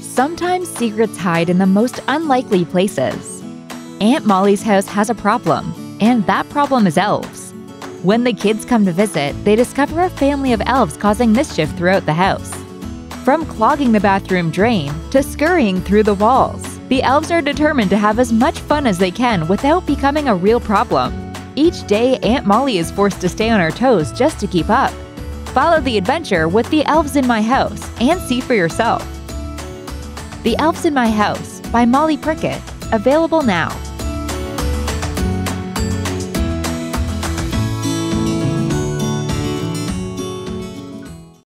Sometimes secrets hide in the most unlikely places. Aunt Molly's house has a problem, and that problem is elves. When the kids come to visit, they discover a family of elves causing mischief throughout the house. From clogging the bathroom drain to scurrying through the walls, the elves are determined to have as much fun as they can without becoming a real problem. Each day, Aunt Molly is forced to stay on her toes just to keep up. Follow the adventure with The Elves in My House and see for yourself. The Elves in My House by Molly Prickett, available now.